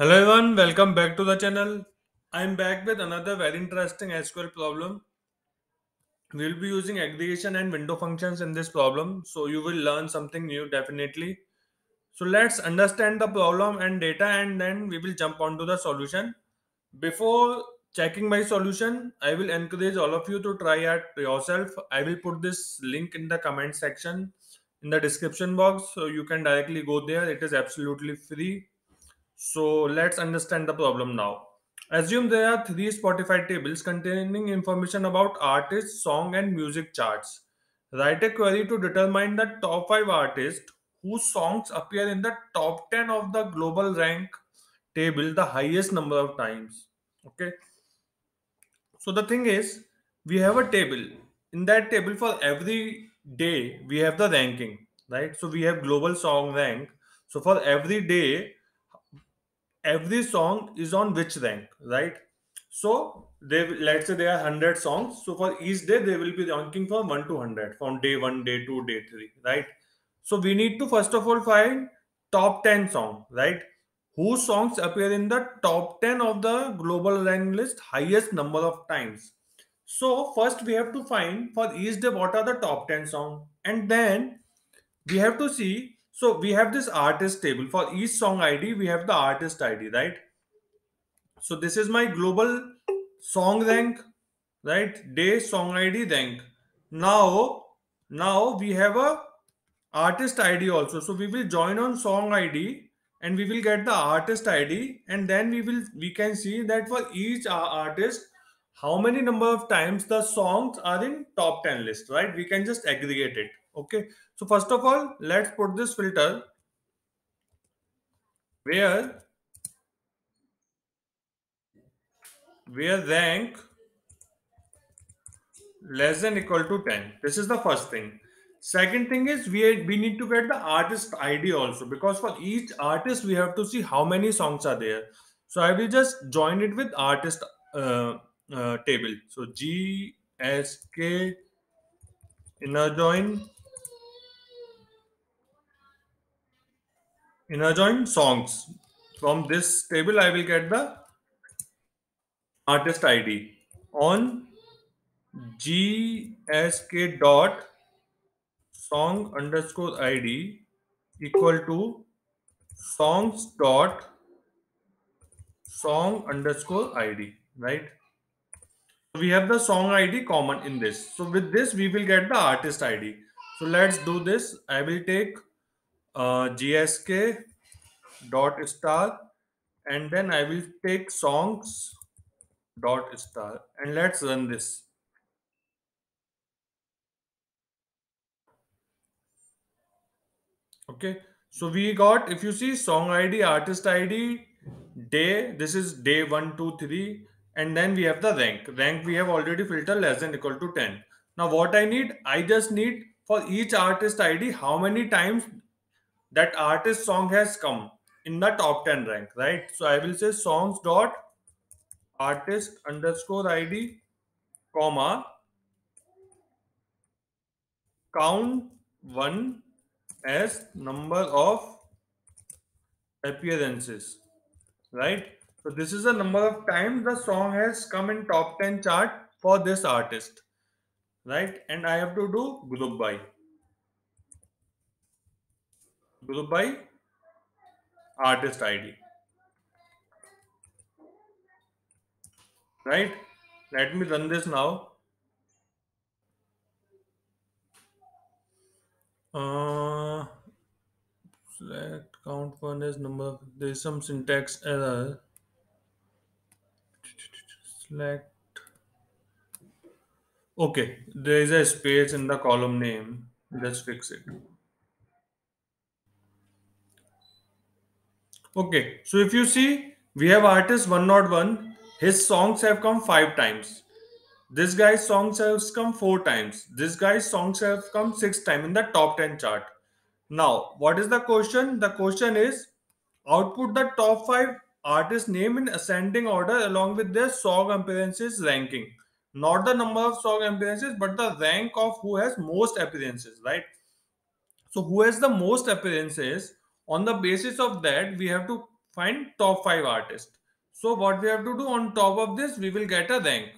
Hello everyone, welcome back to the channel. I'm back with another very interesting SQL problem. We'll be using aggregation and window functions in this problem, so you will learn something new definitely. So let's understand the problem and data and then we will jump onto the solution. Before checking my solution, I will encourage all of you to try it yourself. I will put this link in the comment section in the description box so you can directly go there. It is absolutely free so let's understand the problem now. Assume there are three Spotify tables containing information about artists, song, and music charts. Write a query to determine the top five artists whose songs appear in the top 10 of the global rank table the highest number of times. Okay. So the thing is, we have a table. In that table, for every day, we have the ranking, right? So we have global song rank. So for every day, every song is on which rank right? So they let's say there are 100 songs so for each day they will be ranking from 1 to 100 from day 1 day 2 day 3 right? So we need to first of all find top 10 song right? Whose songs appear in the top 10 of the global rank list highest number of times? So first we have to find for each day what are the top 10 song and then we have to see so we have this artist table. For each song id we have the artist id right? So this is my global song rank right? Day song id rank. Now now we have a artist id also. So we will join on song id and we will get the artist id and then we will we can see that for each artist how many number of times the songs are in top 10 list right? We can just aggregate it okay so first of all let's put this filter where where rank less than equal to 10 this is the first thing. Second thing is we we need to get the artist id also because for each artist we have to see how many songs are there. So i will just join it with artist uh, uh, table. So gsk inner join inner join songs. From this table i will get the artist id on gsk dot song underscore id equal to songs dot song underscore id right? We have the song id common in this. So with this we will get the artist id so let's do this. I will take uh, gsk dot star and then i will take songs dot star and let's run this. Okay so we got if you see song id artist id day this is day one, two, three, and then we have the rank. Rank we have already filtered less than equal to 10 now what i need i just need for each artist id how many times that artist song has come in the top 10 rank right? So i will say songs dot artist underscore id comma count one as number of appearances right? So this is the number of times the song has come in top 10 chart for this artist right? And i have to do group by group by artist id right? Let me run this now. Uh select count one as number there is some syntax error. Select. Okay there is a space in the column name. Let's fix it okay so if you see we have artist 101 his songs have come five times. This guy's songs have come four times. This guy's songs have come six times in the top 10 chart. Now what is the question? The question is output the top five artist name in ascending order along with their song appearances ranking. Not the number of song appearances but the rank of who has most appearances right? So who has the most appearances on the basis of that we have to find top 5 artists. So what we have to do on top of this we will get a rank.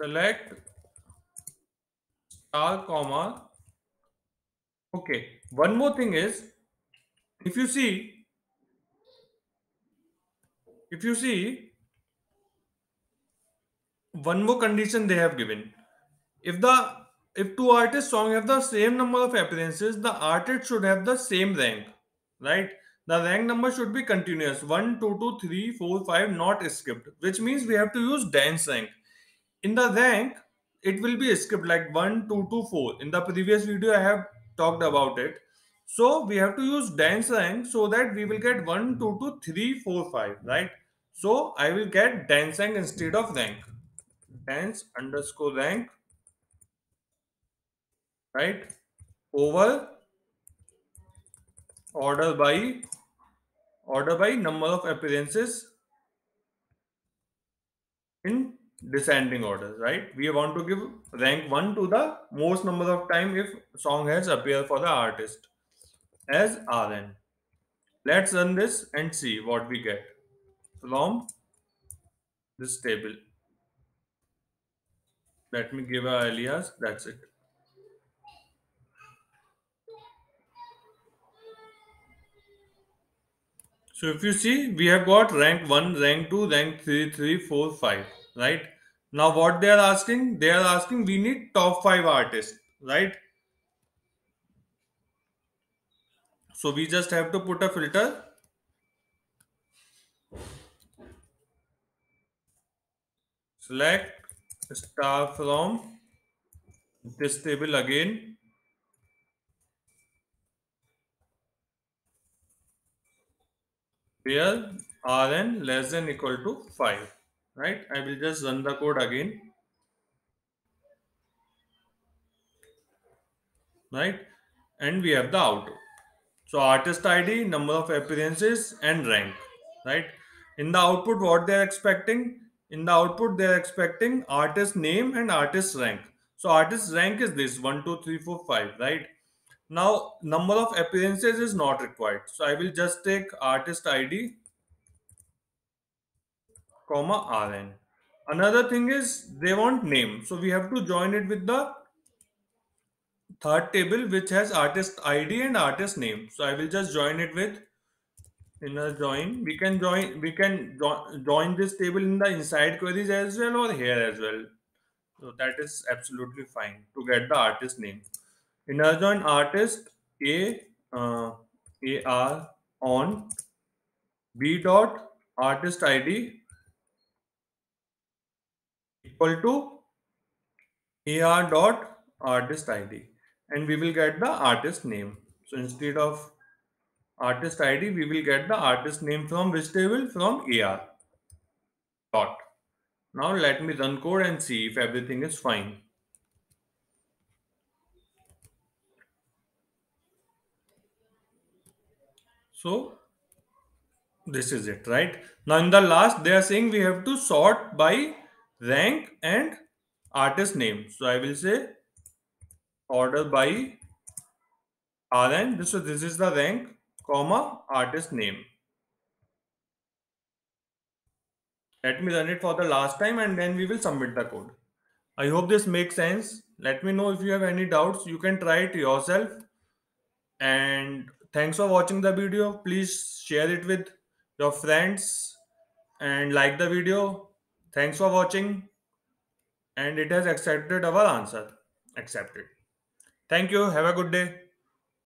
Select star comma. Okay one more thing is if you see if you see one more condition they have given. If the if two artists song have the same number of appearances the artist should have the same rank right? The rank number should be continuous. 1 2 2 3 4 5 not skipped which means we have to use dense rank. In the rank it will be skipped like 1 2 2 4 in the previous video i have talked about it. So we have to use dense rank so that we will get 1 2 2 3 4 5 right? So i will get dense rank instead of rank. Dense underscore rank right? Over order by order by number of appearances in descending order right? We want to give rank 1 to the most number of time if song has appeared for the artist as rn let's run this and see what we get from this table. Let me give a alias that's it So if you see, we have got rank 1, rank 2, rank 3, 3, 4, 5, right? Now what they are asking? They are asking we need top 5 artists, right? So we just have to put a filter. Select star from this table again where rn less than equal to 5 right? I will just run the code again right? And we have the output so artist id number of appearances and rank right? In the output what they are expecting? In the output they are expecting artist name and artist rank. So artist rank is this 1 2 3 4 5 right now, number of appearances is not required. So I will just take artist ID, comma RN. Another thing is they want name. So we have to join it with the third table which has artist ID and artist name. So I will just join it with inner join. We can join we can jo join this table in the inside queries as well or here as well. So that is absolutely fine to get the artist name. Join artist A uh, AR on B dot artist ID equal to AR dot artist ID and we will get the artist name. So instead of artist ID, we will get the artist name from which table? From AR dot. Now let me run code and see if everything is fine. So this is it, right? Now in the last, they are saying we have to sort by rank and artist name. So I will say order by RN. So this is the rank, comma, artist name. Let me run it for the last time and then we will submit the code. I hope this makes sense. Let me know if you have any doubts. You can try it yourself. And Thanks for watching the video. Please share it with your friends and like the video. Thanks for watching. And it has accepted our answer. Accepted. Thank you. Have a good day.